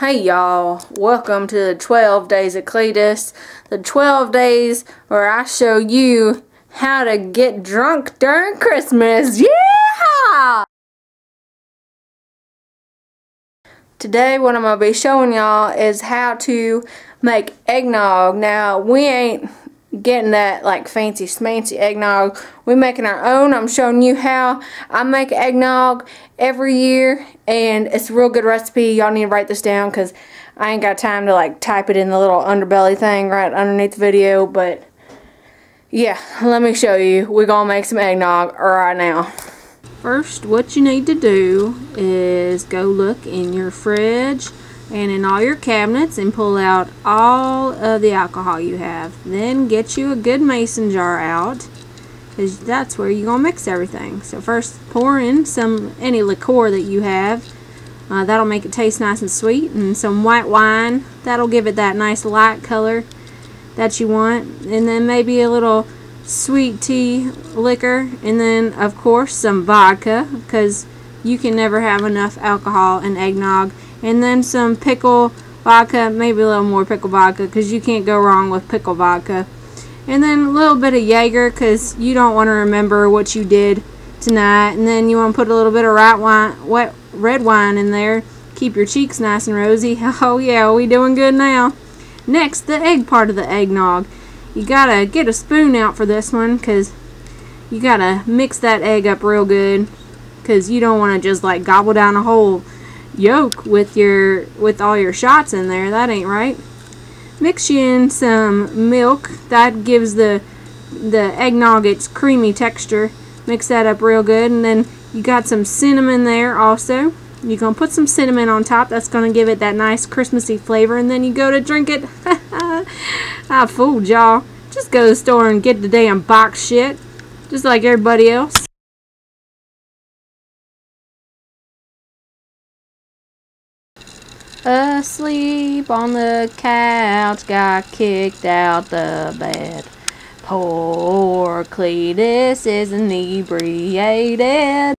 Hey y'all, welcome to the 12 Days of Cletus, the 12 days where I show you how to get drunk during Christmas. Yeah! Today what I'm going to be showing y'all is how to make eggnog. Now we ain't getting that like fancy smancy eggnog. We're making our own. I'm showing you how I make eggnog every year and it's a real good recipe. Y'all need to write this down because I ain't got time to like type it in the little underbelly thing right underneath the video but yeah let me show you. We're gonna make some eggnog right now. First what you need to do is go look in your fridge and in all your cabinets and pull out all of the alcohol you have. Then get you a good mason jar out because that's where you're going to mix everything. So first pour in some any liqueur that you have. Uh, that'll make it taste nice and sweet and some white wine. That'll give it that nice light color that you want. And then maybe a little sweet tea liquor and then of course some vodka because you can never have enough alcohol in eggnog and then some pickle vodka, maybe a little more pickle vodka because you can't go wrong with pickle vodka. And then a little bit of Jaeger because you don't want to remember what you did tonight. And then you want to put a little bit of right wine, wet red wine in there. Keep your cheeks nice and rosy. Oh yeah, we doing good now. Next, the egg part of the eggnog. You gotta get a spoon out for this one because you gotta mix that egg up real good because you don't want to just like gobble down a whole yolk with your with all your shots in there. That ain't right. Mix you in some milk. That gives the the eggnog its creamy texture. Mix that up real good, and then you got some cinnamon there also. You're gonna put some cinnamon on top. That's gonna give it that nice Christmassy flavor, and then you go to drink it. I fooled y'all. Just go to the store and get the damn box shit, just like everybody else. Asleep on the couch, got kicked out the bed. Poor Cletus is inebriated.